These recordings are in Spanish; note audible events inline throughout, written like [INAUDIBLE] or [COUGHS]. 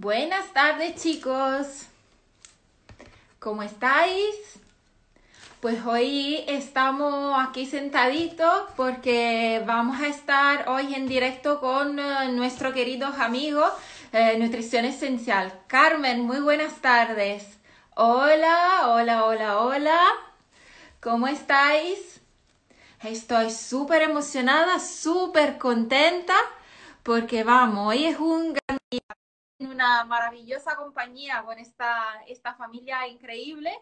Buenas tardes chicos. ¿Cómo estáis? Pues hoy estamos aquí sentaditos porque vamos a estar hoy en directo con uh, nuestro querido amigo eh, Nutrición Esencial. Carmen, muy buenas tardes. Hola, hola, hola, hola. ¿Cómo estáis? Estoy súper emocionada, súper contenta porque vamos, hoy es un gran día una maravillosa compañía con esta, esta familia increíble.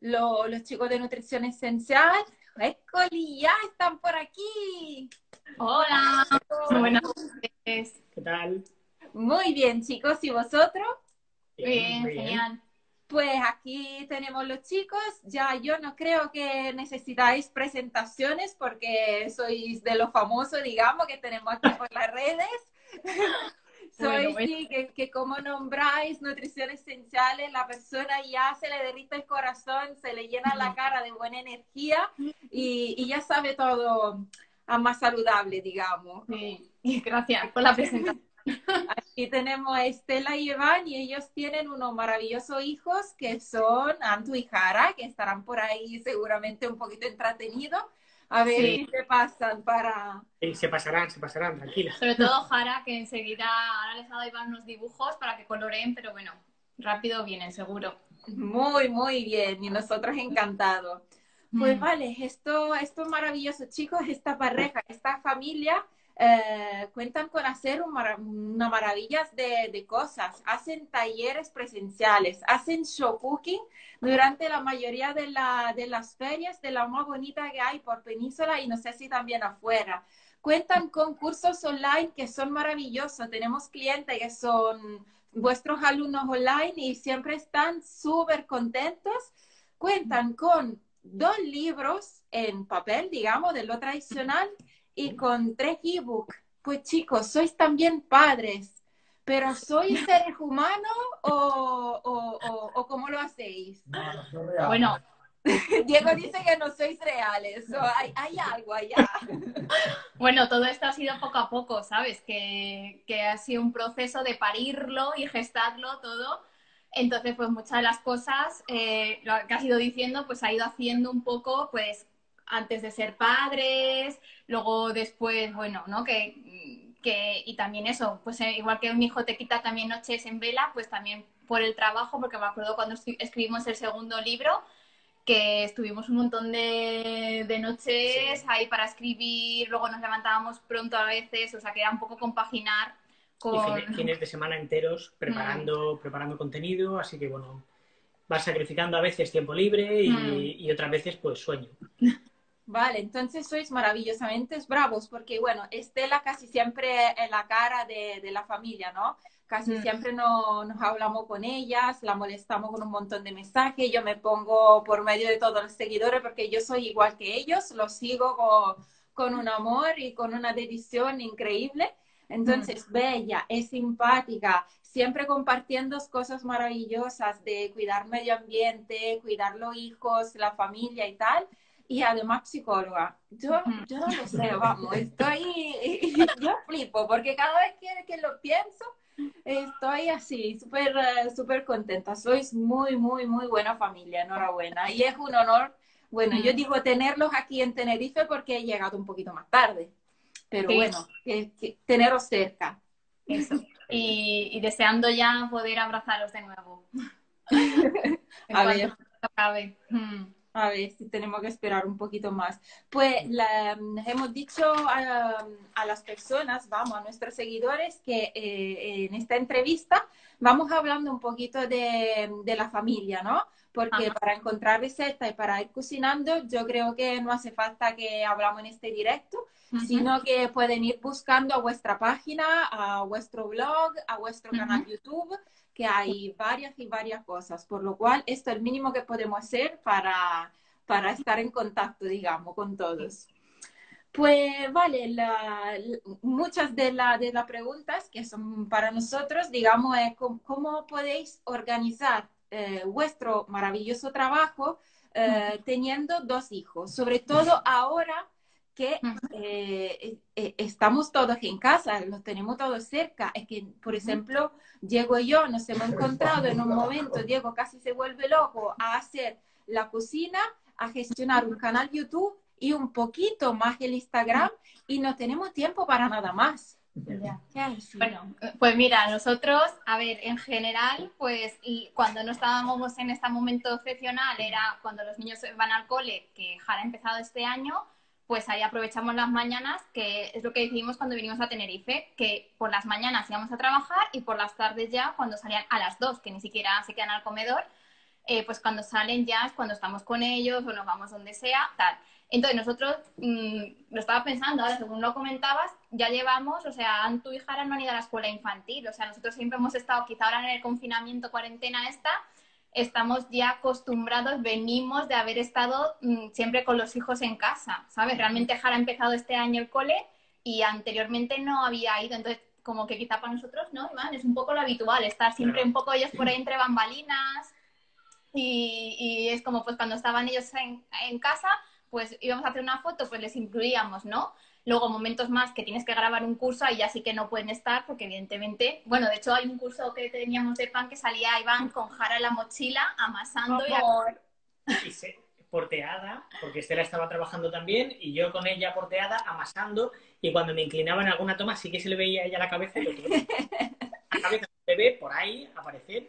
los chicos de Nutrición Esencial, ¡Ecoli! Ya están por aquí. Hola, buenas tardes. ¿Qué tal? Muy bien, chicos, ¿y vosotros? Bien, genial. Pues aquí tenemos los chicos. Ya yo no creo que necesitáis presentaciones porque sois de los famosos, digamos, que tenemos aquí por las redes. [LAUGHS] Soy sí, que, que, como nombráis nutrición esenciales, la persona ya se le derrita el corazón, se le llena la cara de buena energía y, y ya sabe todo a más saludable, digamos. Sí, [LAUGHS] gracias por la presentación. [LAUGHS] Aquí tenemos a Estela y Iván y ellos tienen unos maravillosos hijos que son Antu y Jara, que estarán por ahí seguramente un poquito entretenidos. A ver si se pasan para... Sí, se pasarán, se pasarán, tranquila. Sobre todo Jara, que enseguida ahora les ha dado Iván unos dibujos para que coloreen, pero bueno, rápido vienen, seguro. Muy, muy bien, y nosotros encantados. Pues mm. vale, esto, esto es maravilloso, chicos, esta pareja, esta familia eh, cuentan con hacer una maravilla de, cosas. Hacen talleres presenciales, hacen show cooking durante la mayoría de, las ferias de la más bonita que hay por Península y no sé si también afuera. Cuentan con cursos online que son maravillosos. Tenemos clientes que son vuestros alumnos online y siempre están súper contentos. Cuentan con dos libros en papel, digamos, de lo tradicional y con tres ebooks. Pues chicos, sois también padres, pero ¿sois [LAUGHS] seres humanos o, o, o, cómo lo hacéis? bueno, [LAUGHS] Diego dice que no sois reales, o hay, hay, algo allá. [LAUGHS] Bueno, todo esto ha sido poco a poco, ¿sabes? Que, que, ha sido un proceso de parirlo y gestarlo todo. Entonces, pues muchas de las cosas, eh, lo que has ido diciendo, pues ha ido haciendo un poco, pues antes de ser padres, luego después, bueno, ¿no? Que, que, y también eso, pues eh, igual que un hijo te quita también noches en vela, pues también por el trabajo, porque me acuerdo cuando escribimos el segundo libro, que estuvimos un montón de, de noches ahí para escribir, luego nos levantábamos pronto a veces, o sea que era un poco compaginar con... Y fines, de semana enteros [LAUGHS] preparando, mm. preparando contenido, así que bueno, vas sacrificando a veces tiempo libre y, mm. y otras veces pues sueño. [LAUGHS] Vale, entonces sois maravillosamente bravos, porque bueno, Estela casi siempre es la cara de, de la familia, ¿no? Casi mm. siempre no, nos hablamos con ellas, la molestamos con un montón de mensajes, yo me pongo por medio de todos los seguidores porque yo soy igual que ellos, los sigo con, con un amor y con una dedición increíble. Entonces, mm. bella, es simpática, siempre compartiendo cosas maravillosas de cuidar medio ambiente, cuidar los hijos, la familia y tal y además psicóloga. Yo, yo no lo sé, vamos, estoy, [LAUGHS] yo flipo, porque cada vez que, que lo pienso, estoy así, súper, súper contenta. Sois muy, muy, muy buena familia, enhorabuena. Y es un honor, bueno, yo digo tenerlos aquí en Tenerife porque he llegado un poquito más tarde, pero bueno, que, teneros cerca. Eso. Y, y, deseando ya poder abrazaros de nuevo. [LAUGHS] A ver. Acabe. A ver si tenemos que esperar un poquito más. Pues hemos dicho a, las personas, vamos, a nuestros seguidores, que eh, en esta entrevista vamos hablando un poquito de, la familia, ¿no? Porque para encontrar recetas y para ir cocinando, yo creo que no hace falta que hablamos en este directo, sino que pueden ir buscando a vuestra página, a vuestro blog, a vuestro canal YouTube que hay varias y varias cosas, por lo cual esto es el mínimo que podemos hacer para, para estar en contacto, digamos, con todos. Pues vale, muchas de, de las preguntas que son para nosotros, digamos, es cómo, podéis organizar eh, vuestro maravilloso trabajo eh, teniendo dos hijos, sobre todo ahora que eh, eh, estamos todos en casa, los tenemos todos cerca. Es que, por ejemplo, Diego y yo nos hemos [LAUGHS] encontrado en un momento, Diego casi se vuelve loco a hacer la cocina, a gestionar un canal YouTube y un poquito más el Instagram y no tenemos tiempo para nada más. Bueno, pues mira, nosotros, a ver, en general, pues cuando no estábamos en este momento excepcional, era cuando los niños van al cole, que Jara ha empezado este año, pues ahí aprovechamos las mañanas, que es lo que decidimos cuando vinimos a Tenerife, que por las mañanas íbamos a trabajar y por las tardes ya, cuando salían a las dos, que ni siquiera se quedan al comedor, eh, pues cuando salen ya es cuando estamos con ellos o nos vamos donde sea, tal. Entonces nosotros, mm, lo estaba pensando ahora, según lo comentabas, ya llevamos, o sea, Antu y Jara no han ido a la escuela infantil, o sea, nosotros siempre hemos estado, quizá ahora en el confinamiento, cuarentena esta, estamos ya acostumbrados, venimos de haber estado mm, siempre con los hijos en casa, ¿sabes? Realmente Jara ha empezado este año el cole y anteriormente no había ido, entonces como que quizá para nosotros, ¿no, Iván? Es un poco lo habitual, estar siempre un poco ellos por ahí [CLEARS THROAT] entre bambalinas y, y es como pues cuando estaban ellos en, en casa, pues íbamos a hacer una foto, pues les incluíamos, ¿no? Luego, momentos más que tienes que grabar un curso, ahí ya sí que no pueden estar, porque evidentemente, bueno, de hecho hay un curso que teníamos de pan que salía Iván con Jara en la mochila, amasando y, y se, porteada, porque Estela estaba trabajando también, y yo con ella porteada, amasando, y cuando me inclinaba en alguna toma sí que se le veía a ella la cabeza, [LAUGHS] la cabeza se ve por ahí aparecer,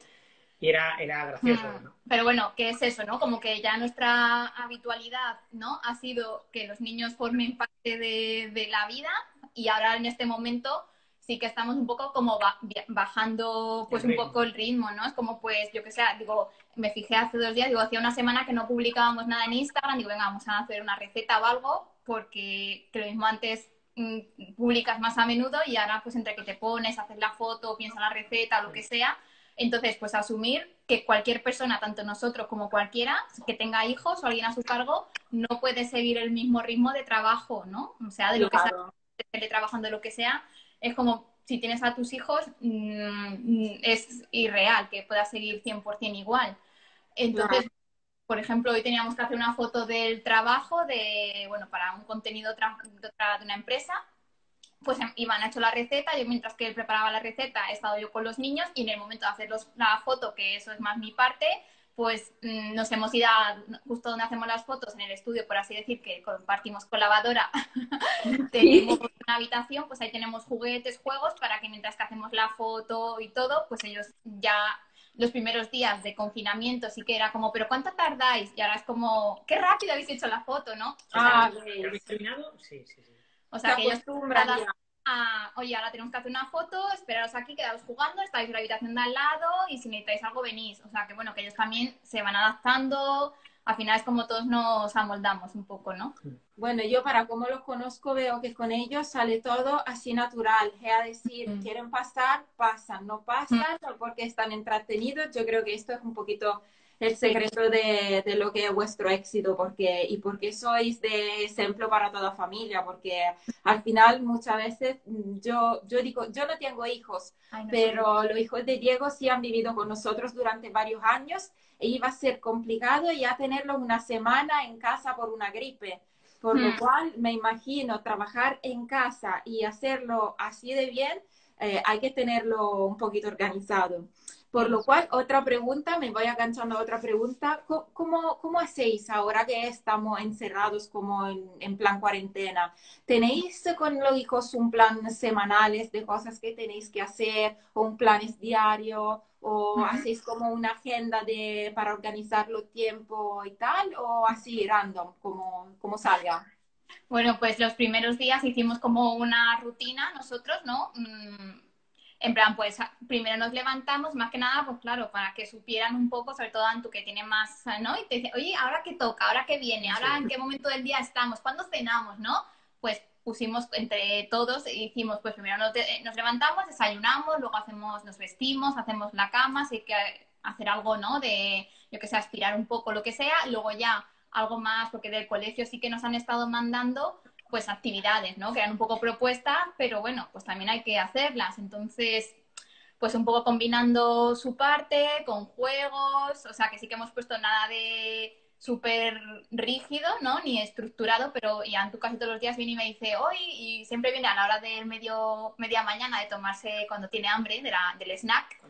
y era, era gracioso, mm. ¿no? Pero bueno, ¿qué es eso, no? Como que ya nuestra habitualidad, ¿no? Ha sido que los niños formen parte de, de la vida y ahora en este momento sí que estamos un poco como bajando pues un poco el ritmo, ¿no? Es como pues, yo que sé, digo, me fijé hace dos días, digo, hacía una semana que no publicábamos nada en Instagram, digo, venga, vamos a hacer una receta o algo, porque que lo mismo antes mm, publicas más a menudo y ahora pues entre que te pones, haces la foto, piensas la receta, lo que sea, entonces, pues asumir que cualquier persona, tanto nosotros como cualquiera, que tenga hijos o alguien a su cargo, no puede seguir el mismo ritmo de trabajo, ¿no? O sea, de lo que sea, de teletrabajando, de lo que sea, es como si tienes a tus hijos, mmm, es irreal que puedas seguir 100% igual. Entonces, por ejemplo, hoy teníamos que hacer una foto del trabajo de, bueno, para un contenido de, de una empresa pues em, Iván ha hecho la receta, yo mientras que él preparaba la receta he estado yo con los niños y en el momento de hacer la foto, que eso es más mi parte, pues mm, nos hemos ido a, justo donde hacemos las fotos, en el estudio, por así decir, que compartimos con lavadora, [LAUGHS] tenemos una habitación, pues ahí tenemos juguetes, juegos, para que mientras que hacemos la foto y todo, pues ellos ya los primeros días de confinamiento sí que era como, pero ¿cuánto tardáis? Y ahora es como, qué rápido habéis hecho la foto, ¿no? Ah, ¿habéis terminado? Sí, sí, sí. O sea, que ellos a, oye, ahora tenemos que hacer una foto, esperaros aquí, quedaos jugando, estáis en la habitación de al lado y si necesitáis algo venís. O sea, que bueno, que ellos también se van adaptando, al final es como todos nos amoldamos un poco, ¿no? Bueno, yo para como los conozco veo que con ellos sale todo así natural, es decir, mm. quieren pasar, pasan, no pasan mm. porque están entretenidos. Yo creo que esto es un poquito el secreto de, de, lo que es vuestro éxito porque, y porque sois de ejemplo para toda familia, porque al final muchas veces mm, yo, yo digo, yo no tengo hijos, pero los hijos de Diego sí han vivido con nosotros durante varios años e iba a ser complicado ya tenerlo una semana en casa por una gripe. Por lo hmm. cual me imagino trabajar en casa y hacerlo así de bien, eh, hay que tenerlo un poquito organizado. Por lo cual, otra pregunta, me voy aganchando a otra pregunta. ¿Cómo, cómo hacéis ahora que estamos encerrados como en, plan cuarentena? ¿Tenéis con los hijos un plan semanales de cosas que tenéis que hacer o un plan diario? ¿O hacéis como una agenda de, para organizar los tiempos y tal? ¿O así random, como, como salga? Bueno, pues los primeros días hicimos como una rutina nosotros, ¿no? Mm, en plan, pues primero nos levantamos, más que nada, pues claro, para que supieran un poco, sobre todo Antu, que tiene más, ¿no? Y te dice, oye, ¿ahora qué toca? ¿Ahora qué viene? ¿Ahora en qué momento del día estamos? ¿Cuándo cenamos? ¿No? Pues pusimos entre todos y hicimos, pues primero nos, nos, levantamos, desayunamos, luego hacemos, nos vestimos, hacemos la cama, si hay que hacer algo, ¿no? De, yo que sé, aspirar un poco, lo que sea, luego ya algo más, porque del colegio sí que nos han estado mandando pues actividades, ¿no? Que eran un poco propuestas, pero bueno, pues también hay que hacerlas. Entonces, pues un poco combinando su parte con juegos, o sea que sí que hemos puesto nada de súper rígido, ¿no? Ni estructurado, pero ya en tu casi todos los días viene y me dice hoy y siempre viene a la hora del medio, media mañana de tomarse cuando tiene hambre de la, del snack.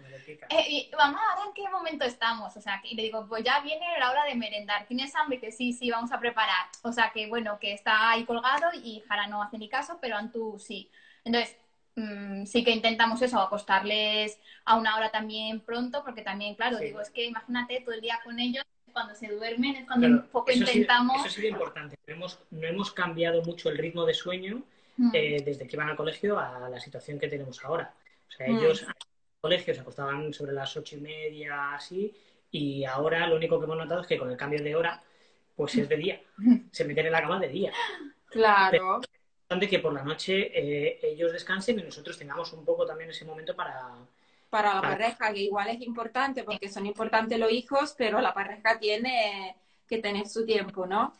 Eh, y mamá, ¿ahora en qué momento estamos? O sea, y le digo, pues ya viene la hora de merendar. ¿Tienes hambre? Que sí, sí, vamos a preparar. O sea, que bueno, que está ahí colgado y Jara no hace ni caso, pero Antu sí. Entonces, mm, sí que intentamos eso, acostarles a una hora también pronto, porque también, claro, digo, es que imagínate todo el día con ellos cuando se duermen es cuando un poco intentamos... eso sería importante. No hemos, no hemos cambiado mucho el ritmo de sueño mm. eh, desde que iban al colegio a la situación que tenemos ahora. O sea, ellos mm. al colegio se acostaban sobre las ocho y media, así, y ahora lo único que hemos notado es que con el cambio de hora, pues es de día. [LAUGHS] Se meten en la cama de día. Claro. es importante que por la noche eh, ellos descansen y nosotros tengamos un poco también ese momento para, para la pareja, que igual es importante porque son importantes los hijos, pero la pareja tiene que tener su tiempo, ¿no?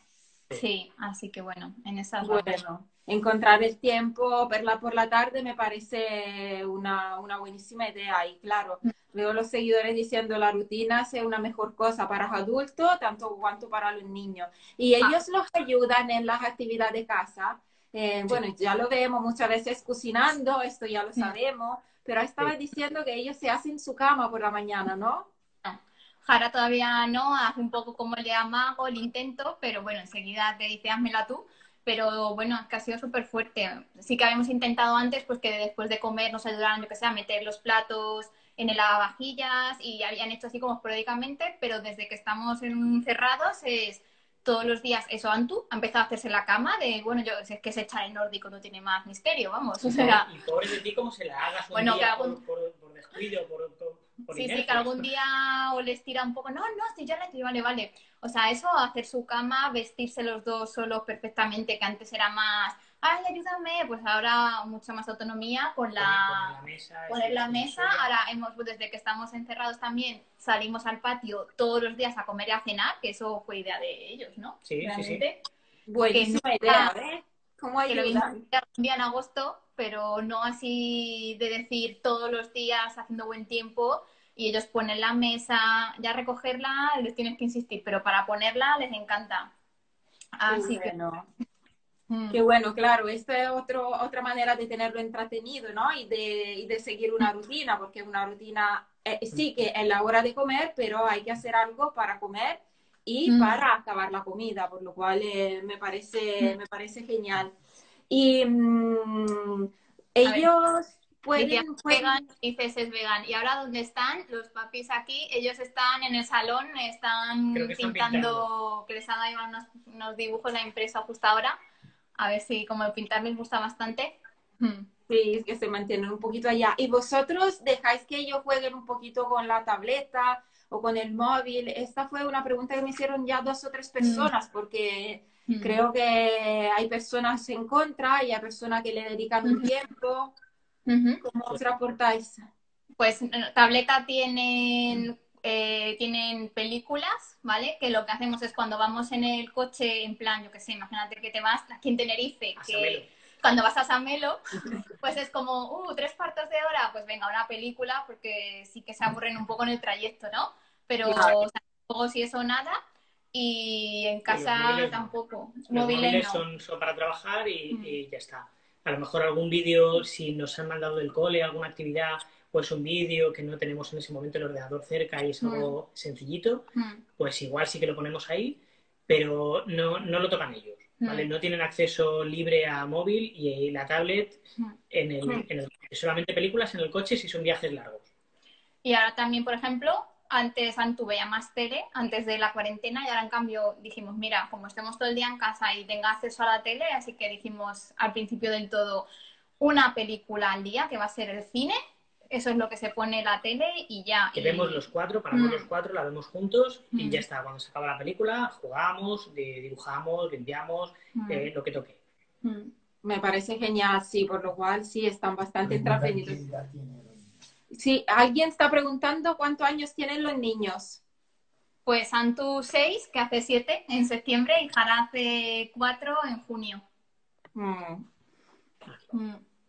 Sí, así que bueno, en esa Bueno, encontrar el tiempo, verla por la tarde me parece una, una buenísima idea y claro, veo los seguidores diciendo la rutina es una mejor cosa para los adultos, tanto cuanto para los niños. Y ah. ellos los ayudan en las actividades de casa. Eh, bueno, ya lo vemos muchas veces cocinando, esto ya lo sabemos, pero estaba diciendo que ellos se hacen su cama por la mañana, ¿no? Jara todavía no, hace un poco como le amago el intento, pero bueno, enseguida te dice, házmela tú. Pero bueno, es que ha sido súper fuerte. Sí que habíamos intentado antes, pues que después de comer nos ayudaran, yo que sé, a meter los platos en el lavavajillas y habían hecho así como esporádicamente, pero desde que estamos encerrados es todos los días eso Antu ha empezado a hacerse la cama de bueno yo es que se echa el nórdico no tiene más misterio vamos o sea. y pobre de ti como se la hagas un bueno, día por, por, descuido por, por sí sí que algún día o les tira un poco no no si ya le tiro vale vale o sea eso hacer su cama vestirse los dos solos perfectamente que antes era más ay, ayúdame, pues ahora mucha más autonomía con la, poner, la mesa. Ahora hemos, pues, desde que estamos encerrados también, salimos al patio todos los días a comer y a cenar, que eso fue idea de ellos, ¿no? Sí, sí, sí. Buenísima idea, ¿eh? ¿Cómo ayudan? un día en agosto, pero no así de decir todos los días haciendo buen tiempo y ellos ponen la mesa, ya recogerla les tienes que insistir, pero para ponerla les encanta. Así que no. Que bueno, claro, esta es otro, otra manera de tenerlo entretenido, ¿no? Y de, y de seguir una rutina, porque una rutina eh, sí que es la hora de comer, pero hay que hacer algo para comer y mm. para acabar la comida, por lo cual eh, me, parece, mm. me parece genial. Y mm, ellos pueden... Vegan, dices es vegan. ¿Y ahora dónde están los papis aquí? Ellos están en el salón, están, pintando, que les han dado unos, unos dibujos la empresa justo ahora a ver si como el pintar les gusta bastante. Sí, es que se mantienen un poquito allá. ¿Y vosotros dejáis que ellos jueguen un poquito con la tableta o con el móvil? Esta fue una pregunta que me hicieron ya dos o tres hmm. personas, porque hmm. creo que hay personas en contra y hay personas que le dedican un tiempo. ¿Cómo os reportáis? Pues eh, tableta tienen eh, tienen películas, ¿vale? Que lo que hacemos es cuando vamos en el coche, en plan, yo qué sé, imagínate que te vas aquí en Tenerife, que cuando vas a Samelo, [LAUGHS] pues es como, uh, tres cuartos de hora, pues venga, una película, porque sí que se aburren un poco en el trayecto, ¿no? Pero luego si eso nada, y en casa tampoco. Los móviles, son, son, para trabajar y, mm. y, ya está. A lo mejor algún vídeo, si nos han mandado del cole, alguna actividad pues un vídeo que no tenemos en ese momento el ordenador cerca y es algo mm. sencillito, mm. pues igual sí que lo ponemos ahí, pero no, no lo tocan ellos. Mm. ¿vale? No tienen acceso libre a móvil y la tablet en el, en el, solamente películas en el coche si son viajes largos. Y ahora también, por ejemplo, antes Antu veía más tele, antes de la cuarentena, y ahora en cambio dijimos, mira, como estemos todo el día en casa y tenga acceso a la tele, así que dijimos al principio del todo una película al día, que va a ser el cine, eso es lo que se pone en la tele y ya. Que vemos los cuatro, paramos mm. los cuatro, la vemos juntos y mm. ya está. Cuando se acaba la película, jugamos, dibujamos, limpiamos, mm. eh, lo que toque. Me parece genial, sí, por lo cual sí, están bastante entretenidos. Sí, alguien está preguntando cuántos años tienen los niños. Pues Antu 6, que hace 7 en septiembre, y Jara hace 4 en junio.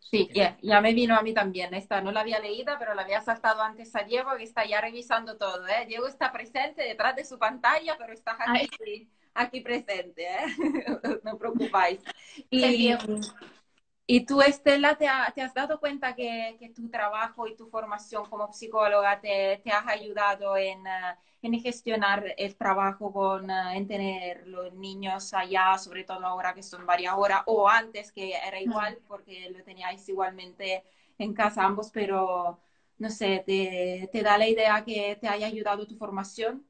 Sí, ya, me vino a mí también. Esta no la había leído, pero la había saltado antes a Diego, que está ya revisando todo. ¿eh? Diego está presente detrás de su pantalla, pero está aquí, aquí presente. ¿eh? [LAUGHS] no preocupáis. Y, y tú, Estela, ¿te, has dado cuenta que, tu trabajo y tu formación como psicóloga te, te has ayudado en, eh, en, gestionar el trabajo, con, eh, en tener los niños allá, sobre todo ahora que son varias horas, o antes que era igual, porque lo teníais igualmente en casa ambos, pero no sé, ¿te, te da la idea que te haya ayudado tu formación?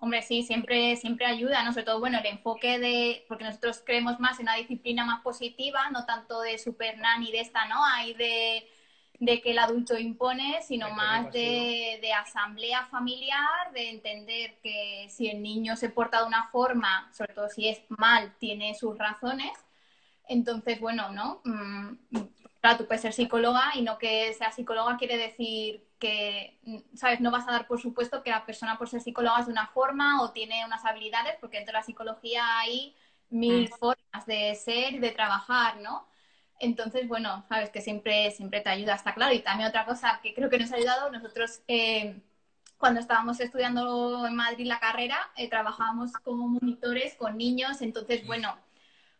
Hombre, sí, siempre, siempre ayuda, ¿no? Sobre todo, bueno, el enfoque de, porque nosotros creemos más en una disciplina más positiva, no tanto de super nanny de esta, ¿no? Hay de, que el adulto impone, sino más de, de, asamblea familiar, de entender que si el niño se porta de una forma, sobre todo si es mal, tiene sus razones. Entonces, bueno, ¿no? Mm, claro, tú puedes ser psicóloga y no que sea psicóloga quiere decir que, ¿sabes? No vas a dar por supuesto que la persona por ser psicóloga es de una forma o tiene unas habilidades, porque dentro de la psicología hay mil mm. formas de ser y de trabajar, ¿no? Entonces, bueno, sabes que siempre, siempre te ayuda, está claro. Y también otra cosa que creo que nos ha ayudado, nosotros eh, cuando estábamos estudiando en Madrid la carrera, eh, trabajábamos como monitores con niños, entonces, bueno,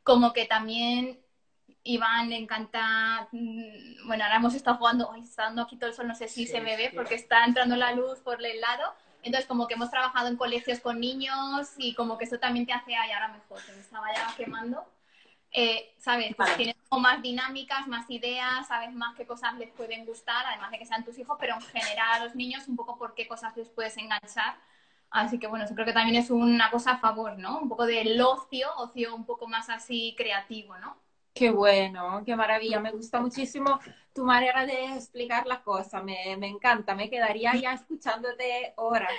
como que también Iván le encanta, mm, bueno, ahora hemos estado jugando, ay, está dando aquí todo el sol, no sé si se me ve porque está entrando la luz por el lado. Entonces, como que hemos trabajado en colegios con niños y como que eso también te hace, ay, ahora mejor, que me estaba ya quemando. Eh, ¿Sabes? Pues tienes como más dinámicas, más ideas, sabes más qué cosas les pueden gustar, además de que sean tus hijos, pero en general a los niños un poco por qué cosas les puedes enganchar. Así que bueno, yo creo que también es una cosa a favor, ¿no? Un poco del ocio, ocio un poco más así creativo, ¿no? Qué bueno, qué maravilla. Me gusta muchísimo tu manera de explicar las cosas. Me, me encanta. Me quedaría ya escuchándote horas.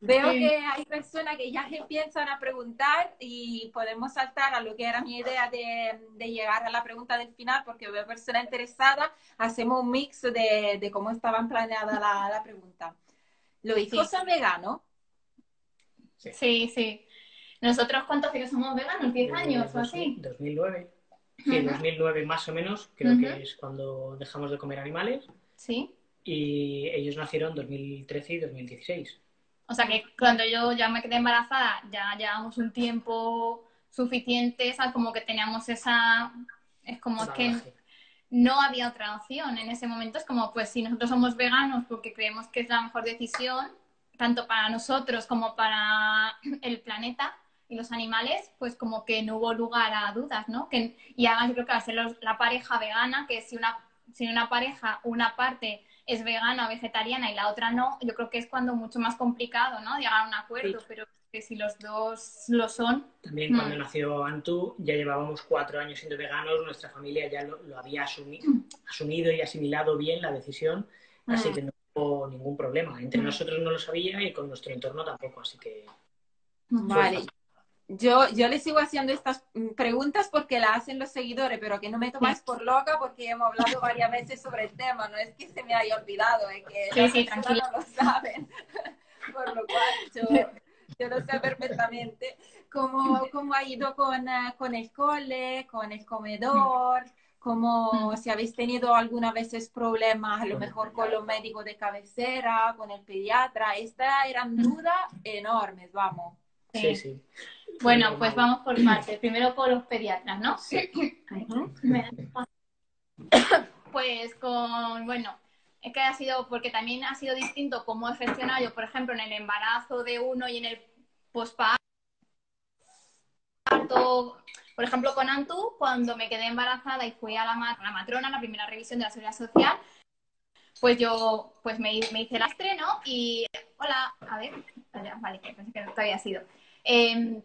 Veo que hay personas que ya empiezan a preguntar y podemos saltar a lo que era mi idea de, de llegar a la pregunta del final porque veo personas interesadas. Hacemos un mix de, de cómo estaban planeada la, la pregunta. ¿Los hijos son veganos? Sí, sí. ¿Nosotros cuántos años somos veganos? ¿10 años o así? 2009. Sí, en 2009 más o menos, creo que es cuando dejamos de comer animales. Sí. Y ellos nacieron en 2013 y 2016. O sea que cuando yo ya me quedé embarazada, ya llevamos un tiempo suficiente, ¿sabes? Como que teníamos esa... Es como que no había otra opción en ese momento. Es como, pues si nosotros somos veganos porque creemos que es la mejor decisión, tanto para nosotros como para el planeta, y los animales, pues como que no hubo lugar a dudas, ¿no? Que, y además yo creo que va a ser la pareja vegana, que si una, si una pareja, una parte es vegana o vegetariana y la otra no, yo creo que es cuando mucho más complicado, ¿no? Llegar a un acuerdo, pero que si los dos lo son. También cuando mm. nació Antu ya llevábamos cuatro años siendo veganos, nuestra familia ya lo, había asumido y asimilado bien la decisión, así mm. que no hubo ningún problema. Entre mm. nosotros no lo sabía y con nuestro entorno tampoco, así que... Vale, yo, yo le sigo haciendo estas mm, preguntas porque las hacen los seguidores, pero que no me tomáis por loca porque hemos hablado varias veces sobre el tema. No es que se me haya olvidado, es que sí, no lo saben. [LAUGHS] por lo cual yo, yo lo sé perfectamente. ¿Cómo, cómo ha ido con, eh, con, el cole, con el comedor? ¿Cómo, si habéis tenido algunas veces problemas, a lo mejor con los médicos de cabecera, con el pediatra? Estas eran dudas enormes, vamos. Sí, sí. Bueno, pues vamos por partes. Primero con los pediatras, ¿no? Sí. [COUGHS] Pues con, bueno, es que ha sido, porque también ha sido distinto cómo he gestionado yo, por ejemplo, en el embarazo de uno y en el posparto. Por ejemplo, con Antu, cuando me quedé embarazada y fui a la, la matrona, la primera revisión de la seguridad social, pues yo pues me, me hice el estreno y hola, a ver, vale, pensé que no había sido. Em,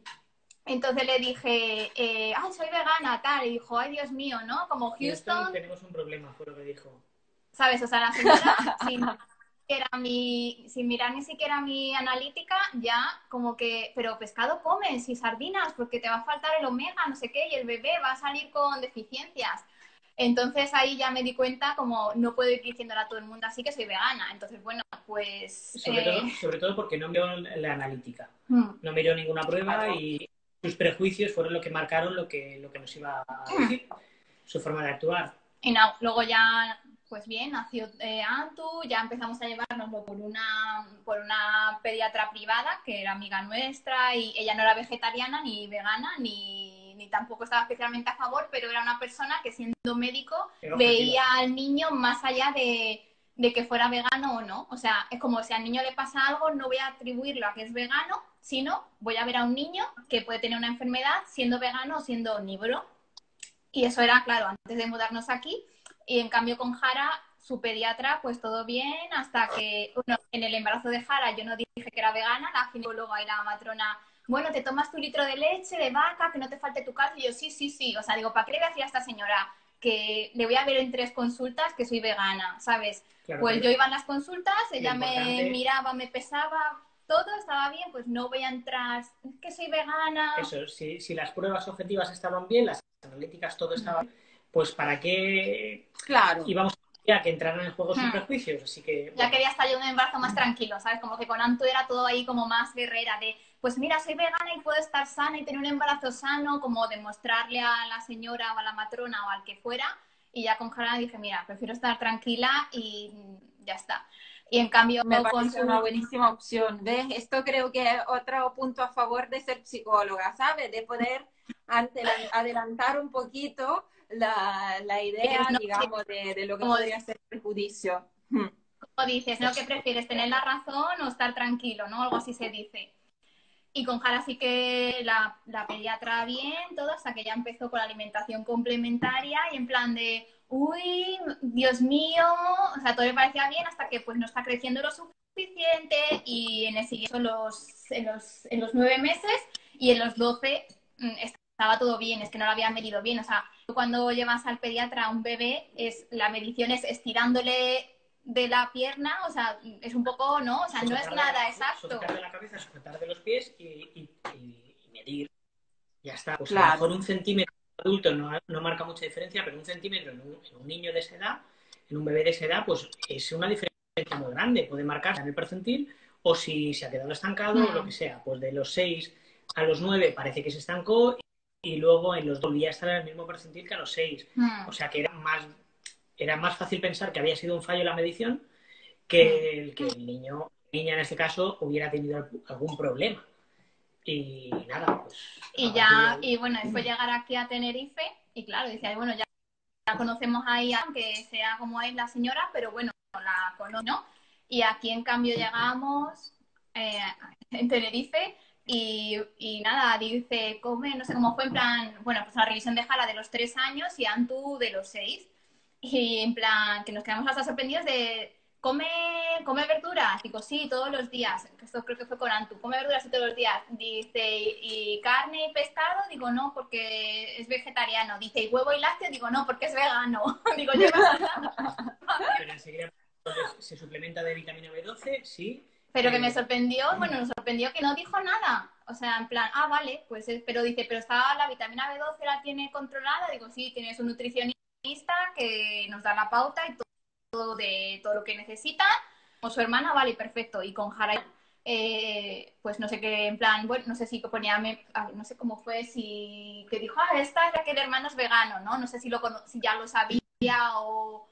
entonces le dije, eh, ay, soy vegana, tal, y dijo, ay, Dios mío, ¿no? Como Houston... Tenemos un problema, fue lo que dijo. ¿Sabes? O sea, la señora, [LAUGHS] sin, era mi, sin mirar ni siquiera mi analítica, ya como que, pero pescado comes y sardinas porque te va a faltar el omega, no sé qué, y el bebé va a salir con deficiencias. Entonces ahí ya me di cuenta como no puedo ir diciéndole a todo el mundo así que soy vegana. Entonces, bueno, pues... Sobre, todo, eh, sobre todo porque no miró la analítica. Mm. No miró ninguna prueba y sus prejuicios fueron lo que marcaron lo que, lo que nos iba a decir, su forma de actuar. Y no, luego ya, pues bien, nació eh, Antu, ya empezamos a llevárnoslo por una, por una pediatra privada que era amiga nuestra y ella no era vegetariana ni vegana ni, ni tampoco estaba especialmente a favor, pero era una persona que siendo médico veía al niño más allá de, de que fuera vegano o no. O sea, es como si al niño le pasa algo, no voy a atribuirlo a que es vegano, sino voy a ver a un niño que puede tener una enfermedad siendo vegano o siendo omnívoro. Y eso era, claro, antes de mudarnos aquí. Y en cambio con Jara, su pediatra, pues todo bien, hasta que bueno, en el embarazo de Jara yo no dije que era vegana, la ginecóloga y la matrona, bueno, te tomas tu litro de leche de vaca, que no te falte tu calcio. Y yo, sí, sí, sí. O sea, digo, ¿para qué le voy esta señora que le voy a ver en tres consultas que soy vegana, ¿sabes? pues yo iba en las consultas, ella me miraba, me pesaba, todo estaba bien, pues no voy a entrar, es que soy vegana. Eso, si, si las pruebas objetivas estaban bien, las analíticas, todo estaba bien, pues ¿para qué claro. íbamos a que entraran en juego sin prejuicios? Así que... Ya quería estar yo en un embarazo más tranquilo, ¿sabes? Como que con Anto era todo ahí como más guerrera, de pues mira, soy vegana y puedo estar sana y tener un embarazo sano, como demostrarle a la señora o a la matrona o al que fuera. Y ya con Jara dije, mira, prefiero estar tranquila y ya está. Y en cambio, me parece una buenísima opción. ¿Ves? Esto creo que es otro punto a favor de ser psicóloga, ¿sabes? De poder adelantar un poquito la, la idea, digamos, de, de, lo que podría ser prejuicio. Hmm. Como dices, ¿no? ¿Qué prefieres? ¿Tener la razón o estar tranquilo? ¿No? Algo así se dice. Y con Jara sí que la, la pediatra bien, todo, hasta que ya empezó con la alimentación complementaria y en plan de, uy, Dios mío, o sea, todo le parecía bien hasta que pues no está creciendo lo suficiente y en el siguiente, los, en, los, en los nueve meses y en los doce mm, estaba todo bien, es que no lo había medido bien, o sea, cuando llevas al pediatra a un bebé, es, la medición es estirándole de la pierna, o sea, es un poco, ¿no? O sea, no es nada exacto. Sujetar de la cabeza, sujetar de los pies y, medir. Ya está. Pues a lo mejor un centímetro adulto no, no, marca mucha diferencia, pero un centímetro en un, niño de esa edad, en un bebé de esa edad, pues es una diferencia muy grande. Puede marcarse en el percentil o si se ha quedado estancado o lo mm. que sea. Pues de los 6 a los 9 parece que se estancó y luego en los dos días estar en el mismo percentil que a los 6. Mm. O sea que era más era más fácil pensar que había sido un fallo en la medición que el que el niño, niña en este caso, hubiera tenido algún problema. Y nada, pues. Y ya, y bueno, después llegar aquí a Tenerife, y claro, decía, bueno, ya, ya conocemos ahí, aunque sea como es la señora, pero bueno, la conozco, ¿no? Y aquí en cambio llegamos eh, [LAUGHS] en Tenerife y, y, nada, dice, come, no sé cómo fue, en plan, bueno, pues la revisión de Jala de los tres años y Antu de los seis. Y en plan, que nos quedamos hasta sorprendidos de, ¿come, come verduras? Digo, sí, todos los días. Esto creo que fue con Antu. ¿Come verduras todos los días? Dice, ¿y carne y pescado? Digo, no, porque es vegetariano. Dice, ¿y huevo y lácteo? Digo, no, porque es vegano. [LAUGHS] Digo, lleva... [LAUGHS] Pero enseguida se suplementa de vitamina B12, sí. Pero que me sorprendió, bueno, nos sorprendió que no dijo nada. O sea, en plan, ah, vale, pues, pero dice, pero está la vitamina B12 la tiene controlada. Digo, sí, tiene su nutricionista que nos da la pauta y todo de todo lo que necesita. Con su hermana, vale, perfecto. Y con Jara, eh, pues no sé qué, en plan, bueno, no sé si ponía, no sé cómo fue, si que dijo, ah, esta es la que el hermano es vegano, ¿no? No sé si, lo, si ya lo sabía o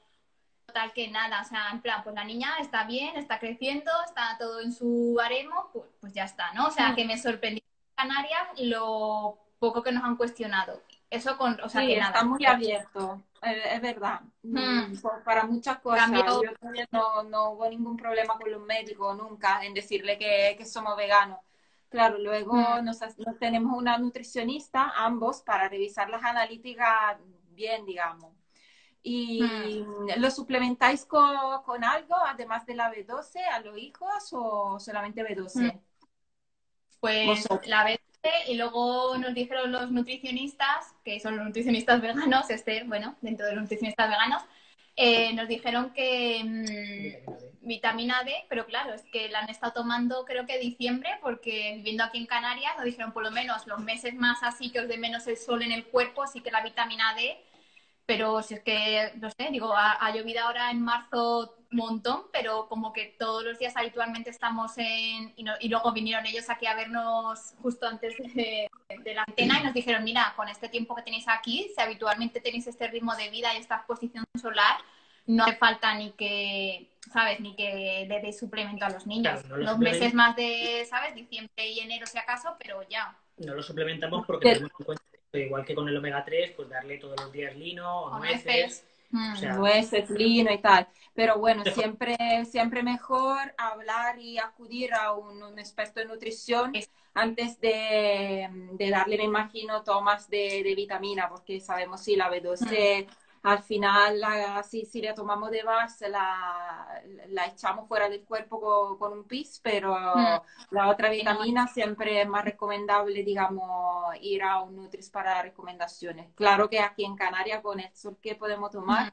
tal que nada, o sea, en plan, pues la niña está bien, está creciendo, está todo en su haremo, pues, pues ya está, ¿no? O sea, mm. que me sorprendió en Canarias lo poco que nos han cuestionado. Eso con, o sea, que nada. está muy abierto es verdad. Mm. Para muchas cosas. Yo también no, no, hubo ningún problema con los médicos nunca en decirle que, que somos veganos. Claro, luego mm. nos, tenemos una nutricionista, ambos, para revisar las analíticas bien, digamos. ¿Y mm. lo suplementáis con, con, algo, además de la B12, a los hijos o solamente B12? Pues la B12 y luego nos dijeron los nutricionistas, que son los nutricionistas veganos, este, bueno, dentro de los nutricionistas veganos, eh, nos dijeron que mm, vitamina D, pero claro, es que la han estado tomando creo que diciembre, porque viviendo aquí en Canarias nos dijeron por lo menos los meses más así que os dé menos el sol en el cuerpo, así que la vitamina D pero si es que, no sé, digo, ha, llovido ahora en marzo un montón, pero como que todos los días habitualmente estamos en... Y, luego vinieron ellos aquí a vernos justo antes de, la antena y nos dijeron, mira, con este tiempo que tenéis aquí, si habitualmente tenéis este ritmo de vida y esta exposición solar, no hace falta ni que, ¿sabes? Ni que le deis suplemento a los niños. los meses más de, ¿sabes? Diciembre y enero si acaso, pero ya. No lo suplementamos porque tenemos en cuenta igual que con el omega 3, pues darle todos los días lino o nueces. Mm. nueces, lino y tal. Pero bueno, siempre, siempre mejor hablar y acudir a un, experto de nutrición antes de, darle, me imagino, tomas de, vitamina, porque sabemos si la B12 al final la, si, si la tomamos de base la, la echamos fuera del cuerpo con, un pis, pero mm. la otra vitamina siempre es más recomendable, digamos, ir a un Nutris para recomendaciones. Claro que aquí en Canarias con el sol que podemos tomar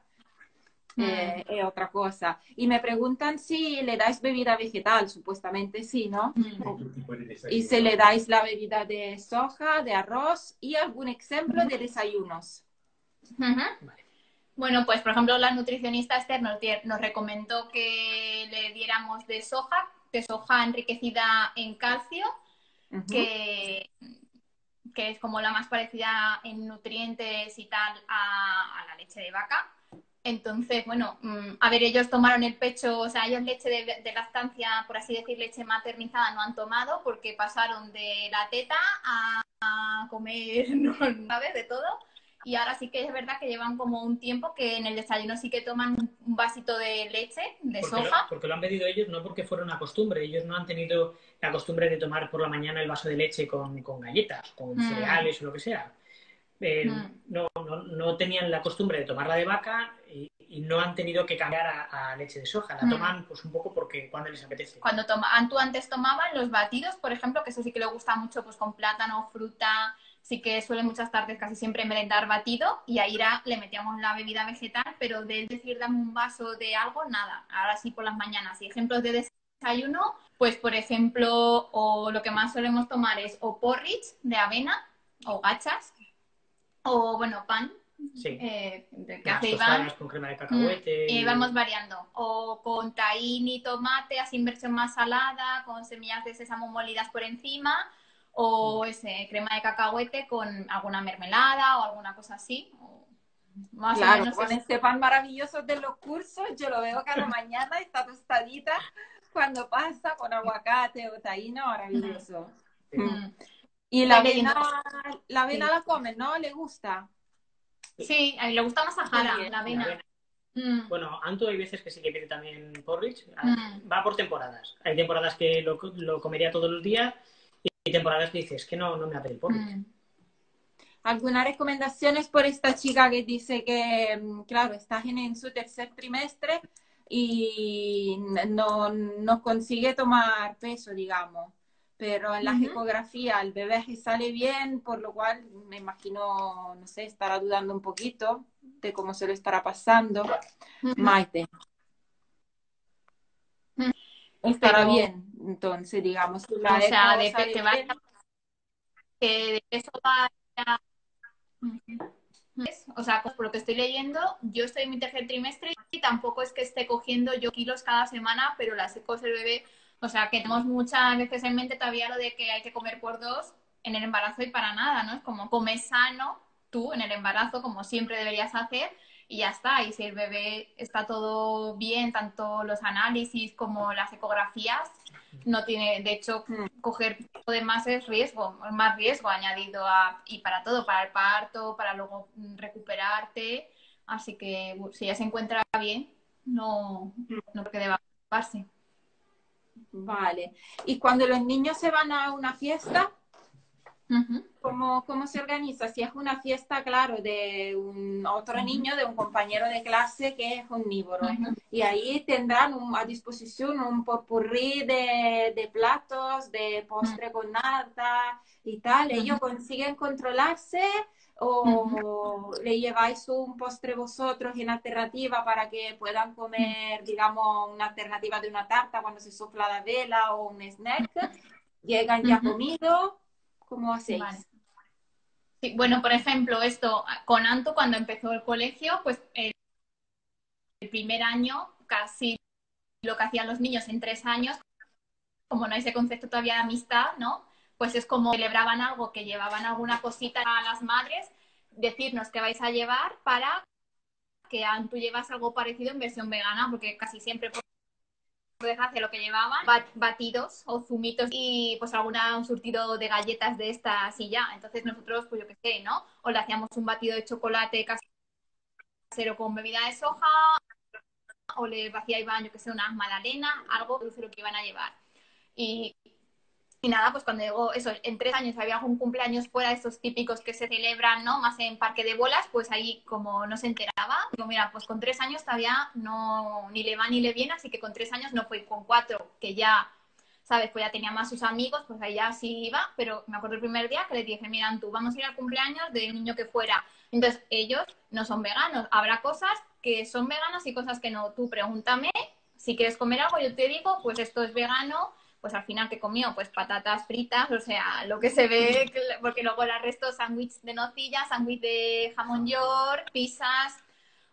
mm. eh, es otra cosa. Y me preguntan si le dais bebida vegetal, supuestamente sí, ¿no? Mm. Y si le dais la bebida de soja, de arroz y algún ejemplo de desayunos. Bueno, pues por ejemplo la nutricionista Esther nos, recomendó que le diéramos de soja, de soja enriquecida en calcio, que, es como la más parecida en nutrientes y tal a, la leche de vaca. Entonces, bueno, mm, a ver, ellos tomaron el pecho, o sea, ellos leche de, de, lactancia, por así decir, leche maternizada no han tomado porque pasaron de la teta a, a comer, [LAUGHS] ¿no? ¿sabes? De todo. Y ahora sí que es verdad que llevan como un tiempo que en el desayuno sí que toman un vasito de leche, de soja. porque lo han pedido ellos, no porque fuera una costumbre. Ellos no han tenido la costumbre de tomar por la mañana el vaso de leche con, galletas, con mm. cereales o lo que sea. Eh, mm. no, no, tenían la costumbre de tomarla de vaca y, no han tenido que cambiar a, leche de soja. La mm. toman pues un poco porque cuando les apetece. Cuando toma, tú antes tomaban los batidos, por ejemplo, que eso sí que le gusta mucho pues con plátano, fruta, sí que suele muchas tardes casi siempre merendar batido y ahí le metíamos la bebida vegetal, pero de decir dame un vaso de algo, nada. Ahora sí por las mañanas. Y ejemplos de desayuno, pues por ejemplo, o lo que más solemos tomar es o porridge de avena o gachas o bueno, pan. Sí. Eh, que hace Iván. con crema de cacahuete. Mm, y... vamos variando. O con tahín y tomate, así versión más salada, con semillas de sésamo molidas por encima o ese crema de cacahuete con alguna mermelada o alguna cosa así. más claro, o menos con este pan maravilloso de los cursos, yo lo veo cada mañana, está tostadita cuando pasa con aguacate o taíno, maravilloso. Mm. Y la avena, la avena la comen, ¿no? ¿Le gusta? Sí, a mí le gusta más a Jara, la avena. Mm. Bueno, Anto hay veces que sí que pide también porridge. Ah, mm. Va por temporadas. Hay temporadas que lo, lo comería todos los días y temporadas que dices que no, no me apetece mm. ¿Algunas recomendaciones por esta chica que dice que, mm, claro, está en su tercer trimestre y no, no consigue tomar peso, digamos? Pero en la ecografía el bebé sale bien, por lo cual me imagino, no sé, estará dudando un poquito de cómo se lo estará pasando. Maite. Estará bien, entonces, digamos. o sea, de, te va de eso va o sea, por lo que estoy leyendo, yo estoy en mi tercer trimestre y tampoco es que esté cogiendo yo kilos cada semana, pero las ecos del bebé, o sea, que tenemos muchas veces en mente todavía lo de que hay que comer por dos en el embarazo y para nada, ¿no? Es como come sano tú en el embarazo, como siempre deberías hacer, y ya está. Y si el bebé está todo bien, tanto los análisis como las ecografías, no tiene, de hecho, mm. coger de más es riesgo, más riesgo añadido a, y para todo, para el parto, para luego recuperarte. Así que si ya se encuentra bien, no, no creo que deba preocuparse. Vale. ¿Y cuando los niños se van a una fiesta? ¿Cómo, ¿Cómo, se organiza? Si es una fiesta, claro, de un otro niño, de un compañero de clase que es omnívoro. Y ahí tendrán a disposición un popurrí de, de platos, de postre con nata y tal. ¿Ellos consiguen controlarse? ¿O le lleváis un postre vosotros en alternativa para que puedan comer, digamos, una alternativa de una tarta cuando se sopla la vela o un snack? ¿Llegan ya comidos? ¿Cómo hacéis? Sí, bueno, por ejemplo, esto con Anto cuando empezó el colegio, pues el, primer año casi lo que hacían los niños en tres años, como no hay ese concepto todavía de amistad, ¿no? Pues es como celebraban algo, que llevaban alguna cosita a las madres, decirnos que vais a llevar para que tú llevas algo parecido en versión vegana, porque casi siempre por desgracia lo que llevaban, batidos o zumitos y pues alguna un surtido de galletas de estas y ya. Entonces nosotros, pues yo qué sé, ¿no? O le hacíamos un batido de chocolate casero con bebida de soja, o le vacía Iván, yo que sé, una magdalena, algo dulce lo que iban a llevar. Y y nada, pues cuando llegó eso, en tres años había algún cumpleaños fuera de estos típicos que se celebran, ¿no? Más en parque de bolas, pues ahí como no se enteraba, digo, mira, pues con tres años todavía no, ni le va ni le viene, así que con tres años no fue, con cuatro, que ya, ¿sabes? Pues ya tenía más sus amigos, pues ahí ya sí iba, pero me acuerdo el primer día que le dije, mira, tú, vamos a ir al cumpleaños de un niño que fuera. Entonces, ellos no son veganos, habrá cosas que son veganas y cosas que no. Tú pregúntame, si quieres comer algo, yo te digo, pues esto es vegano, pues al final que comió pues patatas fritas, o sea, lo que se ve, [LAUGHS] porque luego el resto sándwich de nocilla, sándwich de jamón york, pizzas.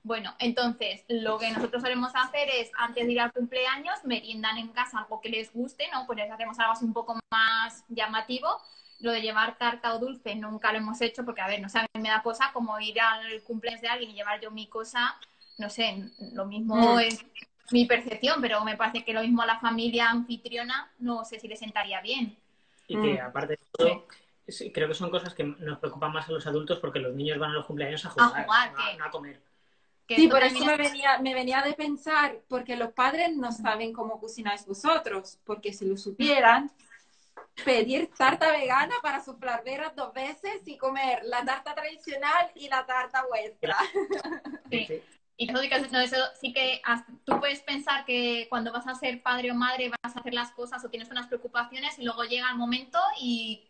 Bueno, entonces lo que nosotros solemos hacer es antes de ir al cumpleaños, meriendan en casa algo que les guste, ¿no? Pues les hacemos algo así un poco más llamativo. Lo de llevar tarta o dulce nunca lo hemos hecho porque, a ver, no sé, me da cosa como ir al cumpleaños de alguien y llevar yo mi cosa, no sé, lo mismo mm. es mi percepción, pero me parece que lo mismo a la familia anfitriona no sé si le sentaría bien. Y que mm. aparte de todo, creo que son cosas que nos preocupan más a los adultos porque los niños van a los cumpleaños a jugar, a, a, comer. Sí, por eso me venía, me venía de pensar, porque los padres no saben cómo cocináis vosotros, porque si lo supieran, pedir tarta vegana para soplar veras dos veces y comer la tarta tradicional y la tarta vuestra. Sí. Y eso, sí que tú puedes pensar que cuando vas a ser padre o madre vas a hacer las cosas o tienes unas preocupaciones y luego llega el momento y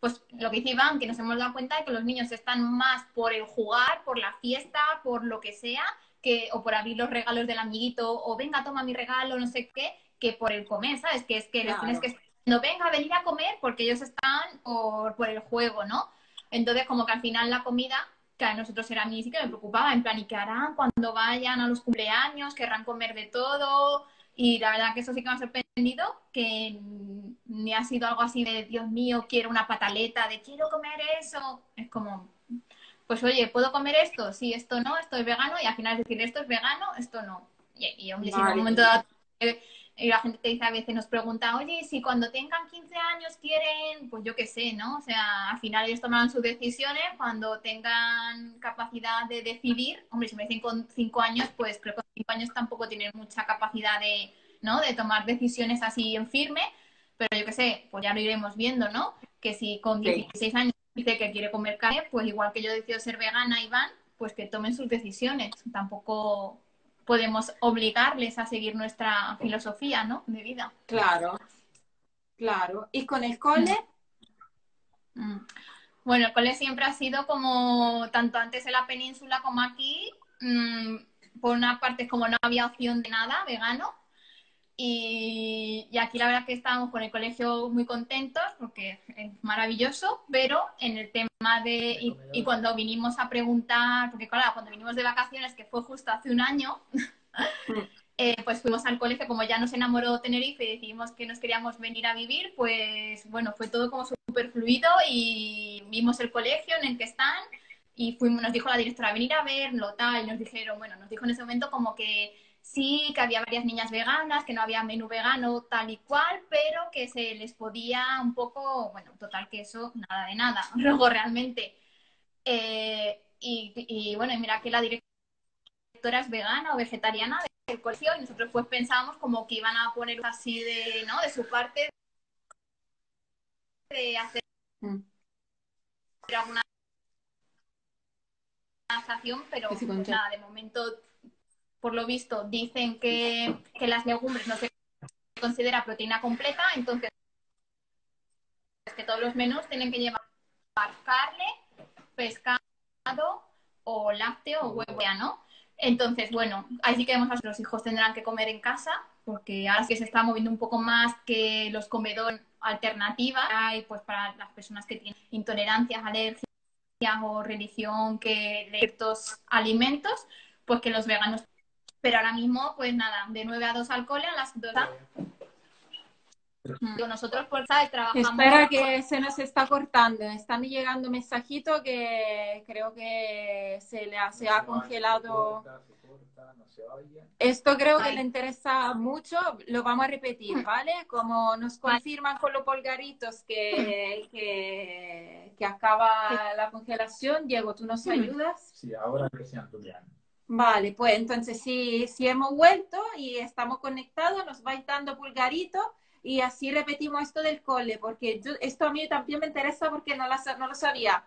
pues lo que dice Iván, que nos hemos dado cuenta de que los niños están más por el jugar, por la fiesta, por lo que sea, que, o por abrir los regalos del amiguito, o venga, toma mi regalo, no sé qué, que por el comer, ¿sabes? Que es que les tienes que no venga a venir a comer porque ellos están por, por el juego, ¿no? Entonces, como que al final la comida que a nosotros era a mí sí que me preocupaba, en plan, ¿y qué harán cuando vayan a los cumpleaños? ¿Querrán comer de todo? Y la verdad que eso sí que me ha sorprendido, que ni ha sido algo así de, Dios mío, quiero una pataleta, de quiero comer eso. Es como, pues oye, ¿puedo comer esto? Sí, esto no, esto es vegano, y al final es decir, esto es vegano, esto no. Y, y hombre, si en un momento dado y la gente te dice a veces, nos pregunta, oye, si cuando tengan 15 años quieren, pues yo qué sé, ¿no? O sea, al final ellos toman sus decisiones cuando tengan capacidad de decidir. Hombre, si me dicen con 5 años, pues creo que con 5 años tampoco tienen mucha capacidad de, ¿no? De tomar decisiones así en firme, pero yo qué sé, pues ya lo iremos viendo, ¿no? Que si con 16 años dice que quiere comer carne, pues igual que yo decido ser vegana y van, pues que tomen sus decisiones. Tampoco podemos obligarles a seguir nuestra filosofía, ¿no? De vida. Claro, claro. ¿Y con el cole? Mm. Bueno, el cole siempre ha sido como, tanto antes en la península como aquí, mm, por una parte como no había opción de nada vegano, y, aquí la verdad que estábamos con el colegio muy contentos porque es maravilloso, pero en el tema de... Y, cuando vinimos a preguntar, porque claro, cuando vinimos de vacaciones, que fue justo hace un año, [LAUGHS] eh, pues fuimos al colegio, como ya nos enamoró Tenerife y decidimos que nos queríamos venir a vivir, pues bueno, fue todo como súper fluido y vimos el colegio en el que están y fuimos, nos dijo la directora, venir a verlo, tal, y nos dijeron, bueno, nos dijo en ese momento como que sí, que había varias niñas veganas, que no había menú vegano tal y cual, pero que se les podía un poco, bueno, total que eso, nada de nada, [LAUGHS] luego realmente. Eh, y, bueno, mira que la directora es vegana o vegetariana del colegio y nosotros pues pensábamos como que iban a poner así de, ¿no? De su parte de hacer mm. alguna transacción, pero nada, de momento por lo visto, dicen que, las legumbres no se considera proteína completa, entonces que todos los menús tienen que llevar carne, pescado o lácteo o huevo, ¿no? Entonces, bueno, ahí sí que vemos que los hijos tendrán que comer en casa, porque ahora sí que se está moviendo un poco más que los comedores alternativas, hay pues para las personas que tienen intolerancias, alergias o religión que de ciertos alimentos, pues que los veganos. Pero ahora mismo, pues nada, de 9 a 2 al cole, a las 2 nosotros, por sabes, trabajamos. Espera que se nos está cortando. Están llegando mensajitos que creo que se le ha, se ha congelado. Esto creo que le interesa mucho. Lo vamos a repetir, ¿vale? Como nos confirman con los polgaritos que, que, que acaba la congelación. Diego, ¿tú nos ayudas? Sí, ahora que sean Vale, pues entonces si, si hemos vuelto y estamos conectados, nos vais dando pulgarito y así repetimos esto del cole, porque esto a mí también me interesa porque no, no lo sabía.